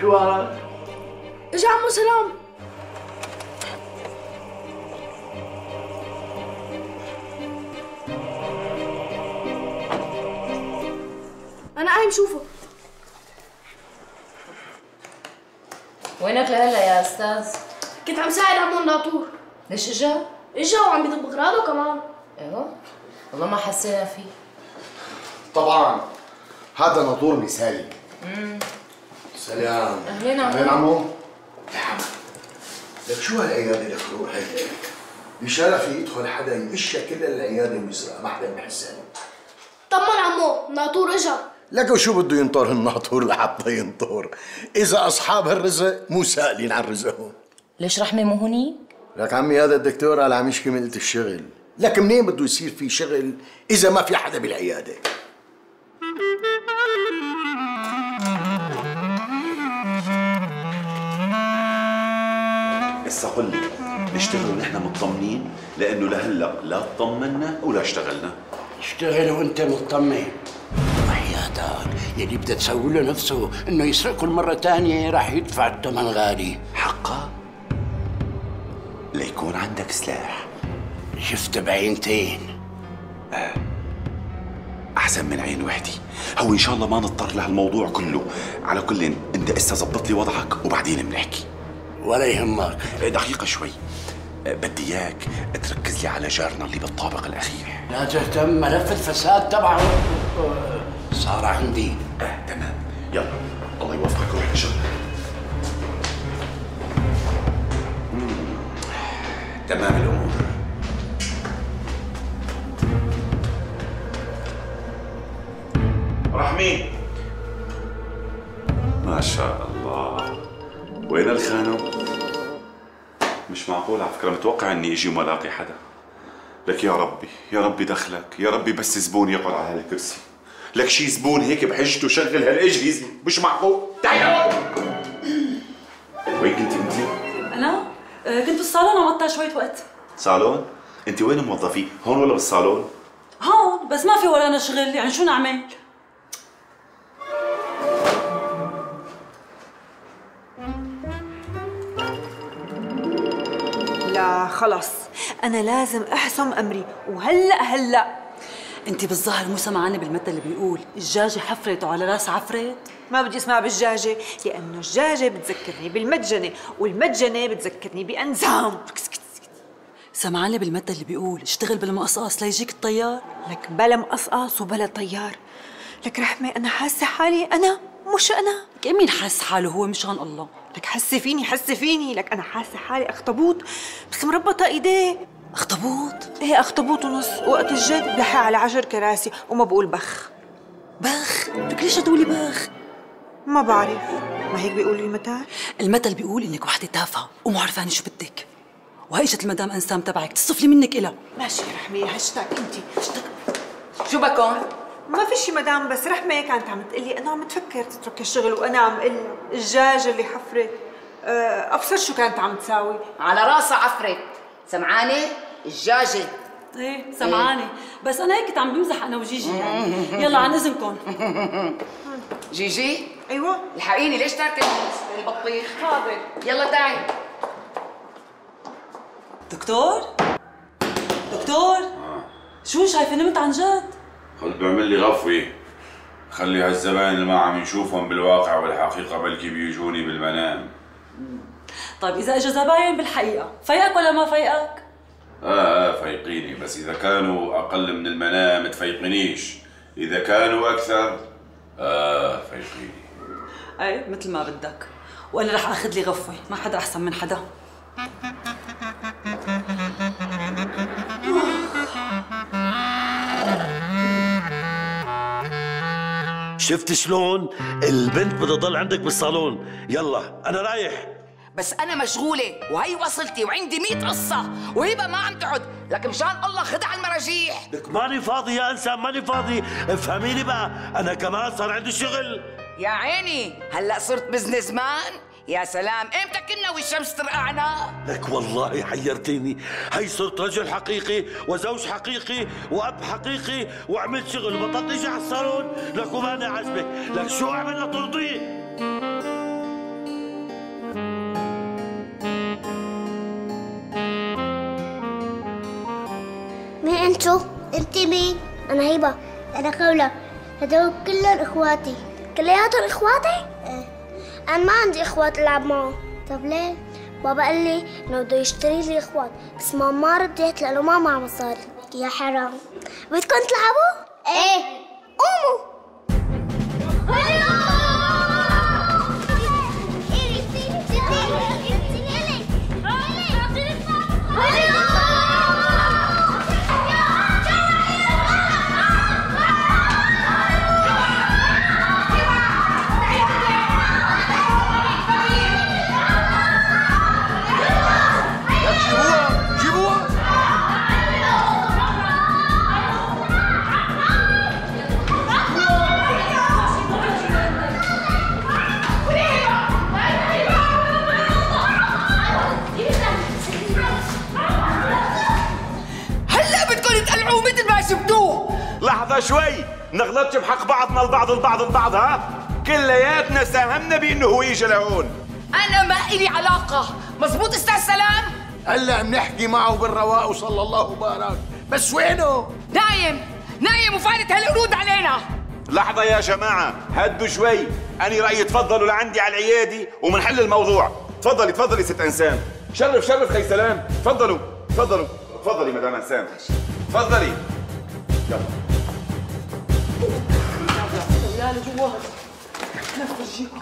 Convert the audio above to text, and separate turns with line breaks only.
شو هذا؟
اجا عمو سلام أنا قايم شوفه
وينك لهلا يا أستاذ؟
كنت عم ساعد عمو الناطور
ليش إجا؟
إجا وعم يدب اغراضه كمان.
إيوه. والله ما حسينا فيه.
طبعا هذا ناطور مثالي.
سلام.
أهلين
أهلين
عمو.
عمو
نعم. لك شو هالعيادة لك روح هيك؟ بشرفي يدخل حدا يمشى كل العيادة ويسرقها ما حدا بحس
طمن عمو الناطور إجا.
لك وشو بده ينطر الناطور لحتى ينطر؟ إذا أصحاب هالرزق مو سائلين عن رزقهم.
ليش رحمة مو هنيك؟
لك عمي هذا الدكتور قال عم يشكي من قلة الشغل. لك منين بده يصير في شغل إذا ما في حدا بالعيادة؟
هسا قل لي نشتغل ونحن مطمنين؟ لأنه لهلا لا اطمنا ولا اشتغلنا.
اشتغل وأنت مطمن. وحياتك يلي بدها تسوي له نفسه إنه يسرقكم مرة تانية راح يدفع الثمن غالي.
حقا؟ ليكون عندك سلاح.
شفت بعينتين.
أحسن من عين وحدي. هو إن شاء الله ما نضطر لهالموضوع كله. على كل أنت هسه زبط لي وضعك وبعدين بنحكي.
ولا يهمك.
إيه، دقيقة شوي. إيه، بدي إياك تركز لي على جارنا اللي بالطابق الأخير.
لا تهتم ملف الفساد تبعه. آه، صار عندي.
آه تمام. يلا. الله يوفقك لشغلك مم، تمام الأمور. رحمي. ما شاء الله. وين الخانم؟ مش معقول. على فكرة متوقع إني أجي وما ألاقي حدا. لك يا ربي. يا ربي دخلك. يا ربي بس زبون يقعد على هالكرسي لك شي زبون هيك بحجته شغل هالاجهزة مش معقول. تعال وين كنت انت؟
أنا؟ آه، كنت بالصالون عم شوية وقت.
صالون؟ انت وين موظفة؟ هون ولا بالصالون؟
هون بس ما في ورانا شغل. يعني شو نعمل؟
لا خلص. أنا لازم أحسم أمري. وهلأ هلأ.
انت بالظاهر مو سمعانه بالمثل اللي بيقول. الدجاجه حفرت وعلى رأس عفرت
ما بدي اسمع بالجاجة لأنه الجاجة بتذكرني بالمجنة والمجنة بتذكرني بأنزام.
سمعانه بالمثل اللي بيقول اشتغل بالمقصقص ليجيك الطيار.
لك بلا مقصقص وبلا طيار. لك رحمة أنا حاسة حالي أنا مش أنا.
لك مين حاس حاله؟ هو مشان الله.
لك حسي فيني حسي فيني. لك أنا حاسة حالي أخطبوط. بس مربطة إيديه.
أخطبوط؟
إيه أخطبوط ونص وقت الجد بلحق على عشر كراسي وما بقول بخ.
بخ؟ لك ليش تقولي بخ؟
ما بعرف. ما هيك بيقول المثل
المثل بيقول إنك وحدة تافهة ومو عرفانه شو بدك. وهي اجت المدام أنسام تبعك تصفلي منك إلها
ماشي يا رحمة هشتك انت
شو بكون؟
ما في شي مدام بس رحمة كانت عم تقلي إنه عم تفكر تترك الشغل وأنا عم قل الدجاجة اللي حفرت. أه، ابصر شو كانت عم تساوي؟
على راسها عفرت. سمعانة؟ الدجاجه
إيه سمعانه بس أنا هيك كنت عم بمزح أنا وجيجي يعني. يلا عن إذنكم.
جيجي؟
أيوه.
الحقيني ليش تركت البطيخ؟ حاضر. يلا تعي
دكتور؟ دكتور؟ شو شايفه نمت عن جد؟
قلت بعمل لي غفوة. خلي هالزباين اللي ما عم نشوفهم بالواقع والحقيقة بلكي بيجوني بالمنام.
طيب إذا اجى زباين بالحقيقة فيقك ولا ما فيقك
آه آه فيقيني بس إذا كانوا أقل من المنام تفيقنيش إذا كانوا أكثر آه فيقيني
أي مثل ما بدك. وأنا رح آخذ لي غفوة. ما حدا أحسن من حدا.
شفت شلون؟ البنت بدها تضل عندك بالصالون. يلا أنا رايح.
بس أنا مشغولة وهي وصلتي وعندي مئة قصة وهبه ما عم تقعد. لك مشان الله خدع المراجيح.
لك ماني فاضي يا انسان ماني فاضي. افهميني بقى أنا كمان صار عندي شغل.
يا عيني هلأ صرت بزنس مان يا سلام إمتى كنا والشمس ترقعنا؟
لك والله حيرتيني. هي صرت رجل حقيقي وزوج حقيقي وأب حقيقي وعملت شغل وبطلت أجي على الصالون؟ لك وماني عاجبك. لك شو أعمل لترضيه؟
انتو؟ انت مين؟ أنا هيبة أنا قولة هدول كلهم اخواتي كلياتهم اخواتي؟ إيه أنا ما عندي اخوات ألعب معهم طب ليه؟ بابا قال لي إنه بده يشتري لي اخوات بس ماما ما ردت لأنه ما معها مصاري يا حرام بدكم تلعبوا؟ إيه قوموا
مثل ما شفتوه.
لحظة شوي. نغلطش بحق بعضنا البعض البعض البعض ها؟ كلياتنا ساهمنا بإنه هو يجي لهون.
أنا ما إلي علاقة. مزبوط أستاذ سلام؟
هلا بنحكي معه بالرواق وصلى الله وبارك. بس وينه؟
نايم. نايم وفارت هالقرود علينا.
لحظة يا جماعة هدوا شوي. أنا رأيي تفضلوا لعندي على العيادة ومنحل الموضوع. تفضلي تفضلي ست إنسان. شرف شرف خي سلام. تفضلوا تفضلوا تفضلي مدام إنسان. تفضلي. يلا.
يا لجوا نفرجيكم.